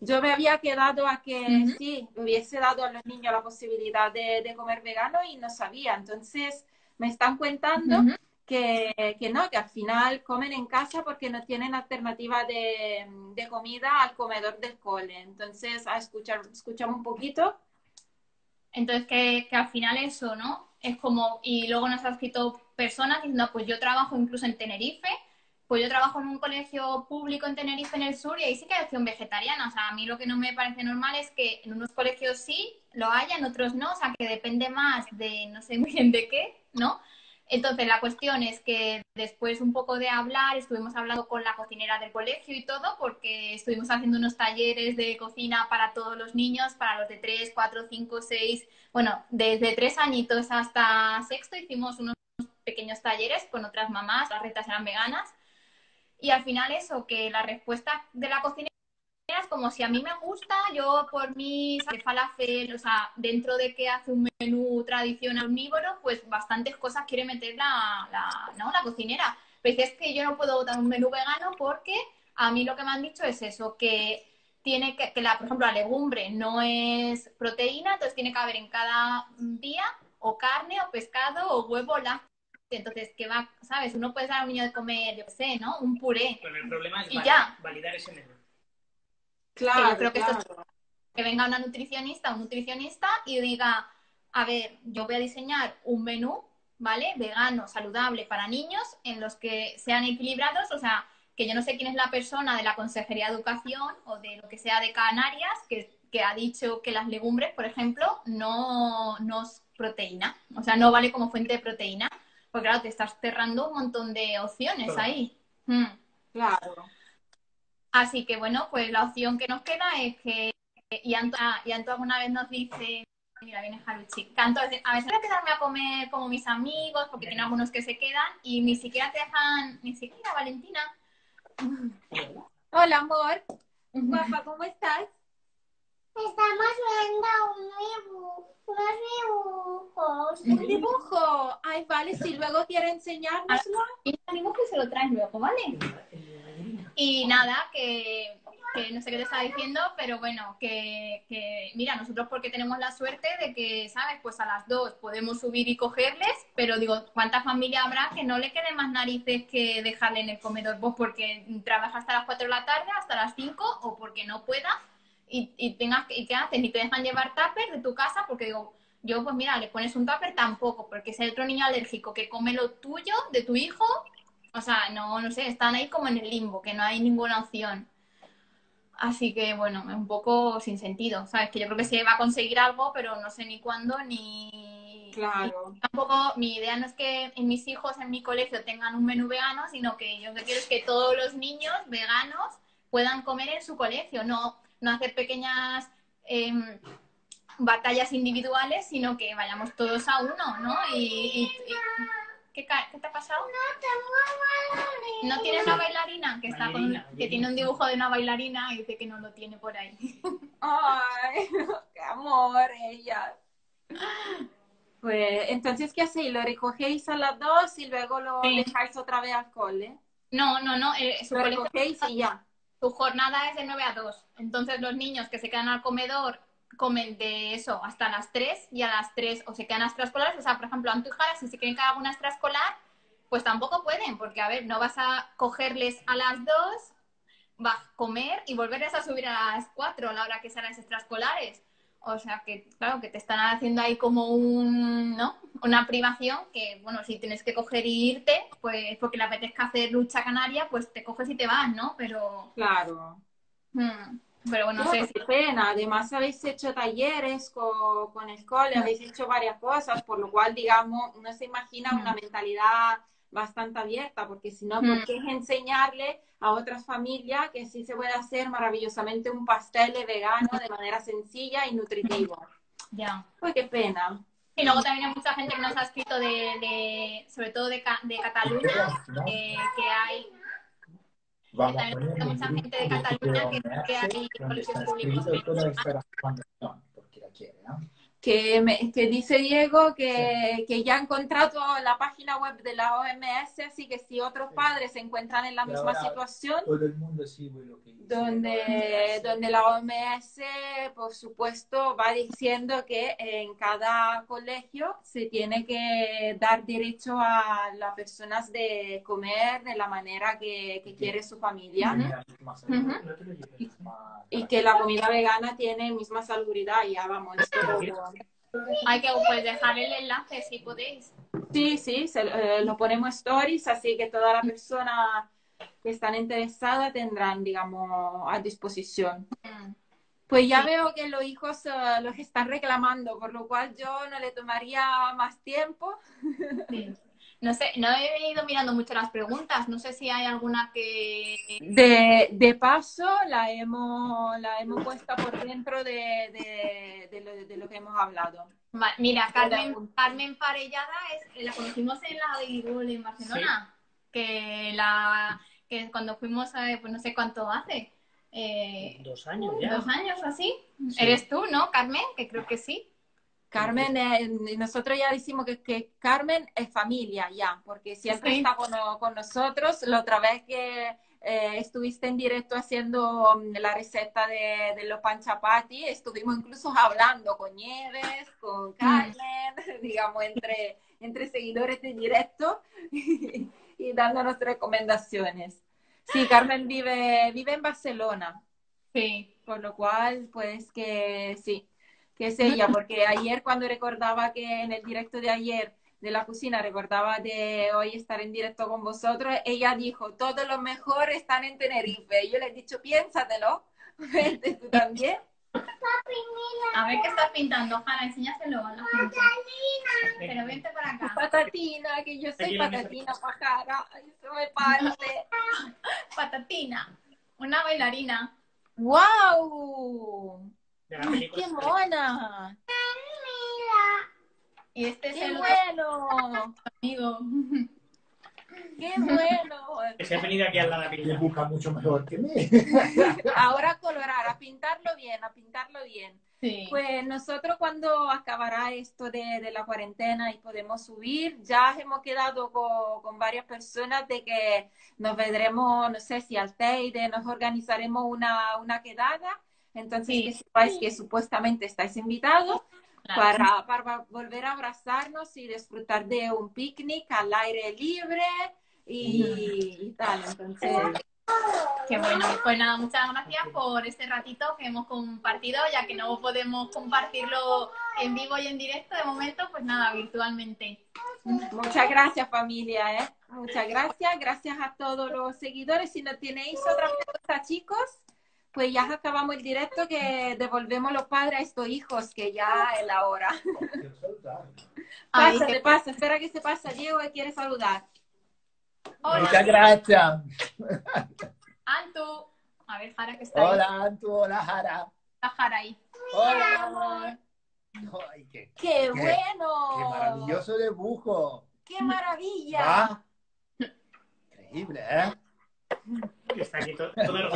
Yo me había quedado a que sí, hubiese dado a los niños la posibilidad de, comer vegano y no sabía. Entonces me están contando que, que, no, que al final comen en casa porque no tienen alternativa de, de comida al comedor del cole. Entonces, a escuchar, escuchamos un poquito. Entonces, que, que al final eso, ¿no? Es como, y luego nos ha escrito personas diciendo, pues yo trabajo incluso en Tenerife, pues yo trabajo en un colegio público en Tenerife, en el sur, y ahí sí que hay opción vegetariana. O sea, a mí lo que no me parece normal es que en unos colegios sí lo haya, en otros no, o sea, que depende más de no sé [LAUGHS] muy bien de qué, ¿no? Entonces, la cuestión es que después un poco de hablar, estuvimos hablando con la cocinera del colegio y todo, porque estuvimos haciendo unos talleres de cocina para todos los niños, para los de 3, 4, 5, 6, bueno, desde 3 añitos hasta sexto hicimos unos pequeños talleres con otras mamás, las retas eran veganas. Y al final eso, que la respuesta de la cocina como si a mí me gusta, yo por mi falafel, o sea, dentro de que hace un menú tradicional omnívoro, pues bastantes cosas quiere meter la, la, ¿no? la cocinera. Pero es que yo no puedo dar un menú vegano porque a mí lo que me han dicho es eso, que tiene que, que la, por ejemplo, la legumbre no es proteína, entonces tiene que haber en cada día o carne o pescado o huevo lácteo entonces, ¿qué va? ¿Sabes? Uno puede dar a un niño de comer, yo qué sé, ¿no? Un puré. Pero el problema es y ya. validar ese menú. Claro, que yo creo que, que venga una nutricionista o un nutricionista y diga, a ver, yo voy a diseñar un menú, ¿vale? Vegano, saludable para niños, en los que sean equilibrados, o sea, que yo no sé quién es la persona de la Consejería de Educación o de lo que sea de Canarias que, que ha dicho que las legumbres, por ejemplo, no, no es proteína, o sea, no vale como fuente de proteína. Porque claro, te estás cerrando un montón de opciones ahí. Mm. Claro. Así que bueno, pues la opción que nos queda es que, y Anto, ah, y Anto alguna vez nos dice, mira, viene Jaluchi, que Anto, a veces voy a quedarme a comer como mis amigos, porque tiene algunos que se quedan, y ni siquiera te dejan, ni siquiera Valentina. [LAUGHS] Hola, amor. Guapa, ¿cómo estás? Estamos viendo un dibujo, unos dibujos. ¿Un dibujo? Ay, vale, si luego quiere enseñárnoslo. Y el dibujo se lo traes luego, ¿vale? Y nada, que, no sé qué te estaba diciendo, pero bueno, que, mira, nosotros porque tenemos la suerte de que, ¿sabes? Pues a las dos podemos subir y cogerles, pero digo, ¿cuánta familia habrá que no le quede más narices que dejarle en el comedor? Vos porque trabaja hasta las 4 de la tarde, hasta las 5, o porque no pueda y, y tengas y qué haces, ni te dejan llevar tupper de tu casa, porque digo, yo pues mira, le pones un tupper tampoco, porque si hay otro niño alérgico que come lo tuyo, de tu hijo, o sea, no, no sé, están ahí como en el limbo, que no hay ninguna opción. Así que bueno, es un poco sin sentido, ¿sabes? Que yo creo que se va a conseguir algo, pero no sé ni cuándo ni. Claro. tampoco, mi idea no es que mis hijos en mi colegio tengan un menú vegano, sino que yo lo que quiero es que todos los niños veganos puedan comer en su colegio, no no hacer pequeñas em, batallas individuales, sino que vayamos todos a uno, ¿no? Y, ¿qué, te ha pasado? No tengo bailarina. ¿No tienes una bailarina? Que, está que tiene un dibujo de una bailarina y dice que no lo tiene por ahí. [LAUGHS] Ay, qué amor ella. Pues, entonces, ¿qué hacéis? ¿Lo recogéis a las dos y luego lo dejáis otra vez al cole? No, no, no. Eh, lo recogéis y ya tu jornada es de 9 a 2. Entonces los niños que se quedan al comedor comen de eso hasta las 3 y a las 3 o se quedan extraescolares. O sea, por ejemplo, si se quieren que haga una extraescolar, pues tampoco pueden, porque a ver, no vas a cogerles a las 2, vas a comer y volverles a subir a las 4 a la hora que sean las extraescolares. O sea que, claro, que te están haciendo ahí como un, ¿no? Una privación que, bueno, si tienes que coger y irte, pues porque le apetezca hacer lucha canaria, pues te coges y te vas, ¿no? Pero... Claro. Hmm. Pero bueno, no sé qué pena. Además, habéis hecho talleres con, con el cole, habéis hecho varias cosas, por lo cual, digamos, no se imagina una mentalidad bastante abierta, porque si no. ¿por qué es enseñarle a otras familias que sí se puede hacer maravillosamente un pastel de vegano de manera sencilla y nutritiva? ya. Pues qué pena. Y luego también hay mucha gente que nos ha escrito de, de sobre todo de, de Cataluña, eh, que hay Vamos a poner mucha gente de Cataluña que- que hay colegios públicos escrito toda menos. esta recomendación, porque la quiere, ¿no? Que, me- que dice Diego que, que ya ha encontrado la página web de la OMS, así que si otros padres se encuentran en la misma situación, Todo el mundo sigue lo que dice. donde, donde la OMS, por supuesto, va diciendo que en cada colegio se tiene que dar derecho a las personas de comer de la manera que, que quiere su familia la. No y que la comida vegana tiene misma salubridad. Ya vamos, esto- Hay que pues dejar el enlace si podéis. Sí, sí, se- eh, lo ponemos stories, así que todas las personas que están interesadas tendrán, digamos, a disposición. Mm. Pues ya Sí. veo que los hijos eh, los están reclamando, por lo cual yo no le tomaría más tiempo. Sí. [LAUGHS] No sé, no he ido mirando mucho las preguntas. No sé si hay alguna que. De, de paso, la hemos, la hemos puesto por dentro de, de- de lo, de lo que hemos hablado. Mira, Carmen, Carmen Parellada es, la conocimos en la Bowl en Barcelona. Que la que cuando fuimos, a, pues no sé cuánto hace. eh, Dos años ya. ¿Dos años o así? Sí. ¿Eres tú, no, Carmen? Que creo que sí. Carmen, eh, nosotros ya decimos que, que Carmen es familia ya, porque siempre Sí. está con, con nosotros. La otra vez que eh, estuviste en directo haciendo mm, la receta de, de los panchapati, estuvimos incluso hablando con Nieves, con Carmen, [LAUGHS] digamos, entre, entre seguidores de directo [LAUGHS] y, dándonos recomendaciones. Sí, Carmen vive, vive en Barcelona. Sí. Por lo cual, pues que sí, que es ella, porque ayer cuando recordaba que en el directo de ayer de la cocina, recordaba de hoy estar en directo con vosotros, ella dijo, todo lo mejor están en Tenerife. Y yo le he dicho, piénsatelo, [LAUGHS] vente tú también. A ver qué estás pintando, Jara, enséñaselo a la gente. Pero vente para acá. Patatina, que yo soy patatina pajara, se me parte. [LAUGHS] Patatina, una bailarina. ¡Wow! De la película. ¡Qué mona! Y este es ¡Qué el bueno! amigo. ¡Qué bueno! Que se ha venido aquí al lado de la. Dibuja mucho mejor que mí. Ahora a colorar, a pintarlo bien, a pintarlo bien. Sí. Pues nosotros cuando acabará esto de, de la cuarentena y podemos subir, ya hemos quedado con, con varias personas de que nos vendremos, no sé si al Teide, nos organizaremos una, una quedada. Entonces, Sí. que sepáis que supuestamente estáis invitados Claro. para, para volver a abrazarnos y disfrutar de un picnic al aire libre y, y tal. Entonces, Qué bueno. Pues nada, muchas gracias por este ratito que hemos compartido, ya que no podemos compartirlo en vivo y en directo de momento, pues nada, virtualmente. Muchas gracias familia, ¿eh? Muchas gracias, gracias a todos los seguidores. Si no tenéis otra pregunta, chicos, pues ya acabamos el directo que devolvemos los padres a estos hijos, que ya es la hora. [LAUGHS] Ay, Pásate, qué- pasa, espera que se pasa. Diego que quiere saludar. Hola, Muchas gracias. Antu. A ver, Jara, que está ahí. Hola, Antu. Hola, Jara. Está Jara ahí. Hola, amor. Ay, qué, ¡Qué, Qué- bueno! qué maravilloso dibujo. ¡Qué maravilla! ¿Va? Increíble, ¿eh? Que está aquí todo, todo el-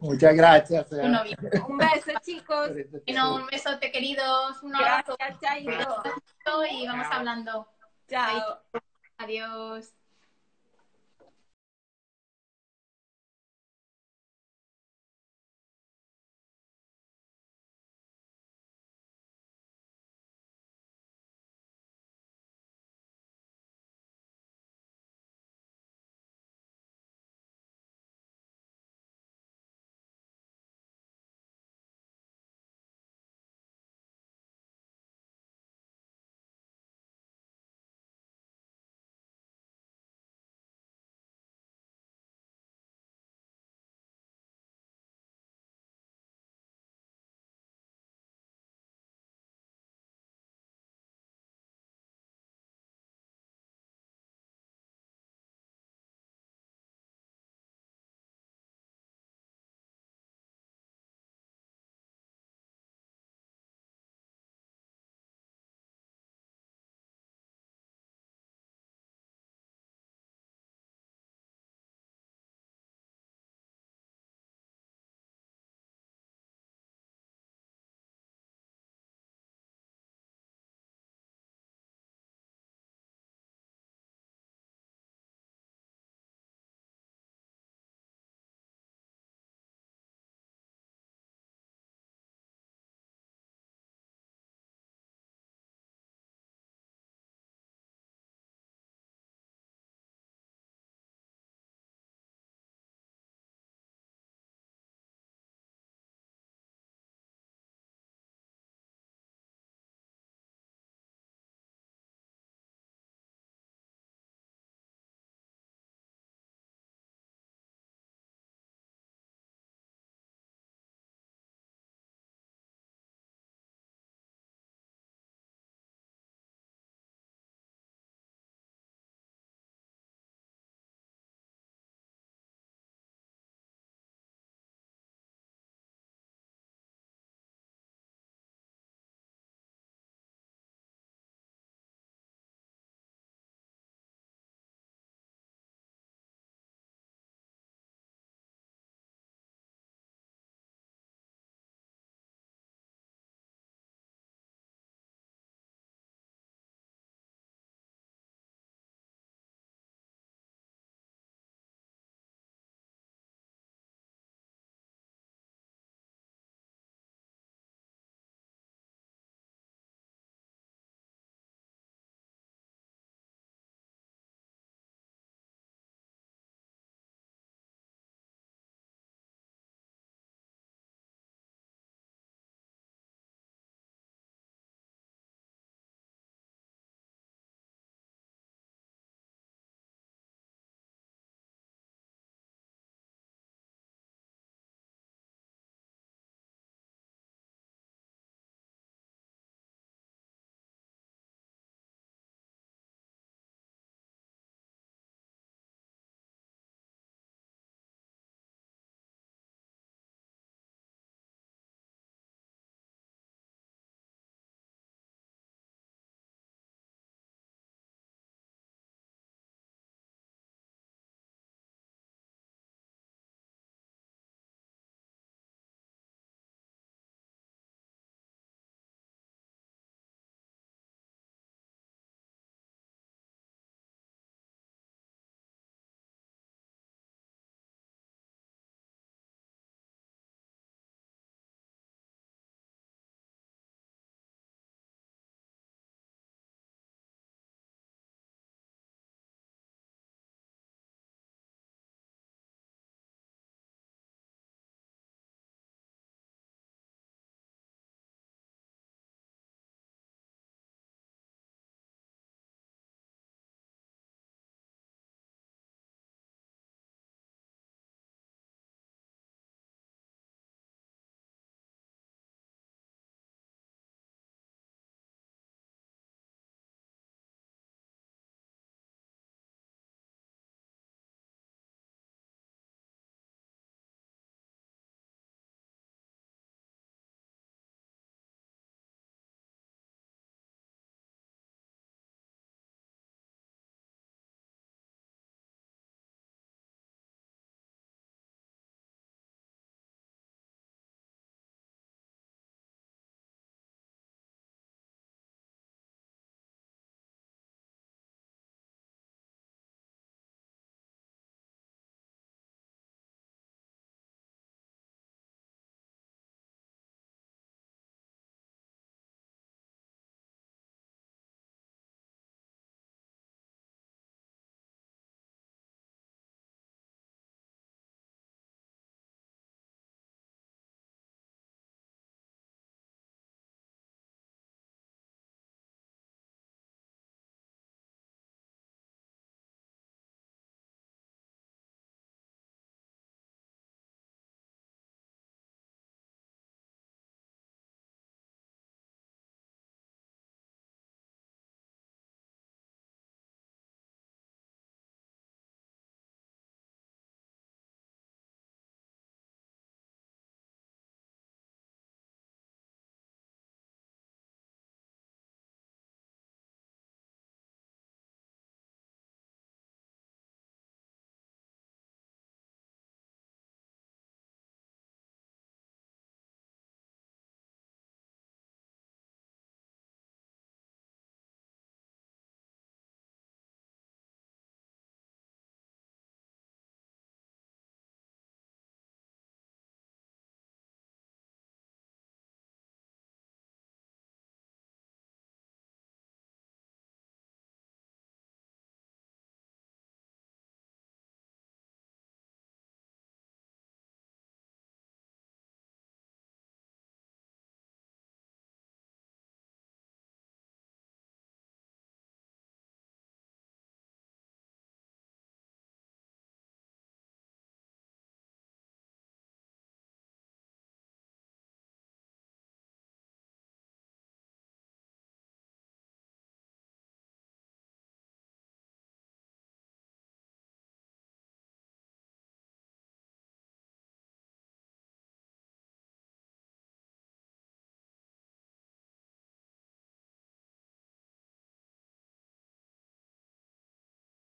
Muchas gracias. eh. Un beso, chicos. este un besote, queridos. Un abrazo Gracias, y vamos hablando. Chao. Adiós.